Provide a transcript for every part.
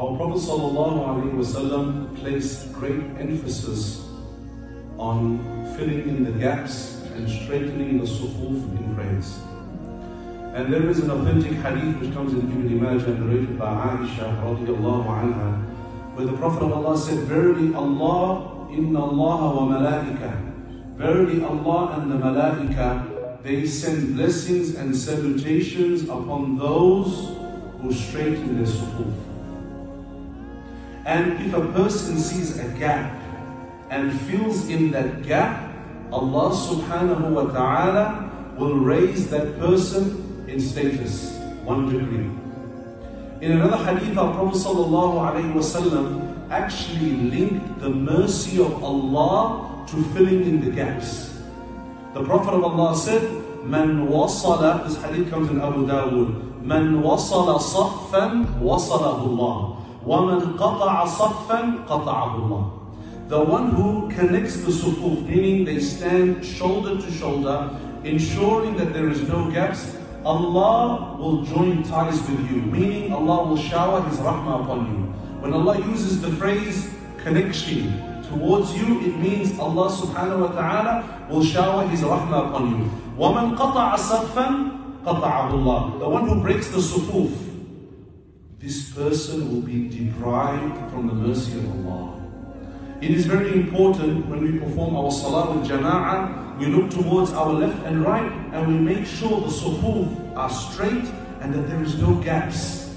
Our Prophet ﷺ placed great emphasis on filling in the gaps and straightening the sufuf in prayers. And there is an authentic hadith which comes in Ibn Majah narrated by Aisha radiallahu anha, where the Prophet of Allah said, Verily Allah, inna Allah wa malaika, verily Allah and the malaika, they send blessings and salutations upon those who straighten their sufuf. And if a person sees a gap and fills in that gap, Allah subhanahu wa ta'ala will raise that person in status, one degree. In another hadith, our Prophet sallallahu alayhi wasallam actually linked the mercy of Allah to filling in the gaps. The Prophet of Allah said, Man wasala, this hadith comes in Abu Dawood, Man wasala saffan wasalahu Allah. وَمَنْ قَطَعَ صَفًّا قَطَعَهُ اللَّهُ The one who connects the sufuf, meaning they stand shoulder to shoulder, ensuring that there is no gaps, Allah will join ties with you, meaning Allah will shower His rahmah upon you. When Allah uses the phrase connection towards you, it means Allah subhanahu wa ta'ala will shower His rahmah upon you. وَمَنْ قَطَعَ صَفًّا قَطَعَهُ اللَّهُ The one who breaks the sufuf, this person will be deprived from the mercy of Allah. It is very important when we perform our salah with jama'ah, we look towards our left and right and we make sure the sufuf are straight and that there is no gaps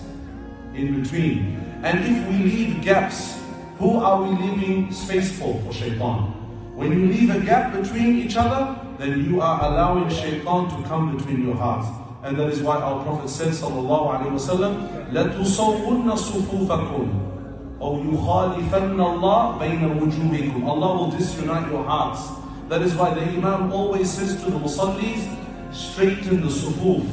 in between. And if we leave gaps, who are we leaving space for, for shaitan? When you leave a gap between each other, then you are allowing shaitan to come between your hearts. And that is why our Prophet said, sallallahu alayhi wa sallam, لَتُصَوُّنَّ صُفُوفَكُمْ أو يخالفن الله بين وجوهكم Allah will disunite your hearts. That is why the Imam always says to the Musallis, straighten the sufuf.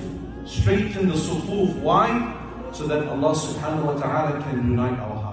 Straighten the sufuf. Why? So that Allah subhanahu wa ta'ala can unite our hearts.